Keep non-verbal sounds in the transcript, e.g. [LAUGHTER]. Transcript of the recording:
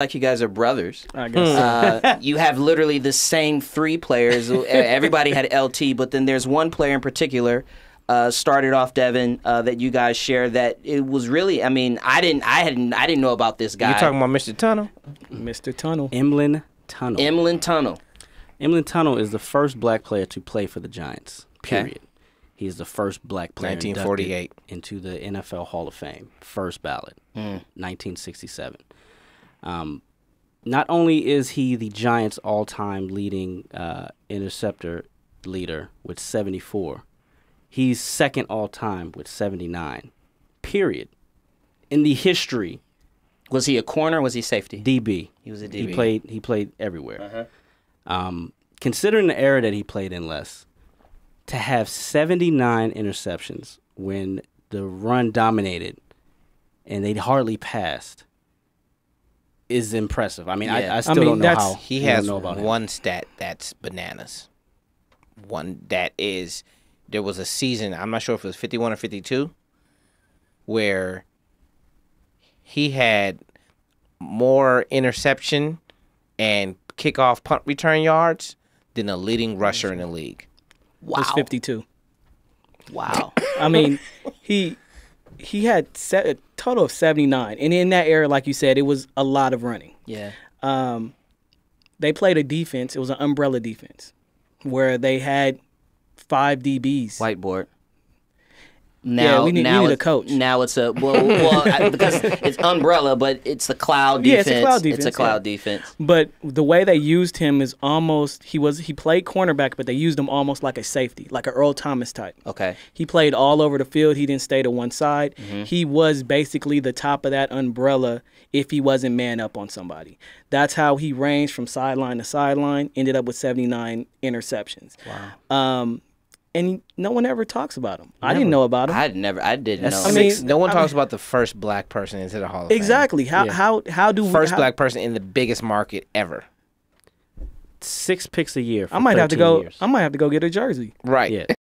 like you guys are brothers. I guess. Uh, you have literally the same three players. [LAUGHS] Everybody had LT, but then there's one player in particular. Uh, started off Devin uh, that you guys share that it was really. I mean, I didn't, I hadn't, I didn't know about this guy. You talking about Mr. Tunnell? Mr. Tunnell. Emlen Tunnell. Emlen Tunnell. Emlen Tunnell is the first black player to play for the Giants. Okay. Period. He is the first black player 1948. into the NFL Hall of Fame, first ballot, Mm. 1967. Um, not only is he the Giants' all-time leading uh, interceptor leader with 74, he's second all-time with 79. Period. In the history, Was he a corner? Was he safety? DB. He was a DB. He played. He played everywhere. Um, considering the era that he played in, less to have seventy nine interceptions when the run dominated, and they hardly passed, is impressive. I mean, Yeah. I, I still mean, don't know how He has know about him. one stat that's bananas. One that is there was a season, I'm not sure if it was 51 or 52, where he had more interception and kickoff punt return yards than a leading rusher in the league. wow. was 52. Wow. [COUGHS] I mean, he he had se- a total of 79. And in that era, like you said, it was a lot of running. yeah. Um, they played a defense. It was an umbrella defense where they had five DBs. Whiteboard. Now, we need- we now need a coach. Now it's a well, well I, because [LAUGHS] it's umbrella, but it's the cloud defense. Yeah, it's a cloud It's a defense, cloud yeah. defense. But the way they used him is almost he was he played cornerback, but they used him almost like a safety, like an Earl Thomas type. Okay. He played all over the field. He didn't stay to one side. Mm-hmm. He was basically the top of that umbrella if he wasn't man up on somebody. That's how he ranged from sideline to sideline, ended up with 79 interceptions. Wow. Um, and no one ever talks about him. I didn't know about him. I never. I didn't That's know. I mean, no one I talks about the first black person into the Hall of Fame. exactly. How, Yeah. how, how do we. First how- black person in the biggest market ever. Six picks a year. For I might have to go. Years. I might have to go get a jersey. Right. yeah, [LAUGHS]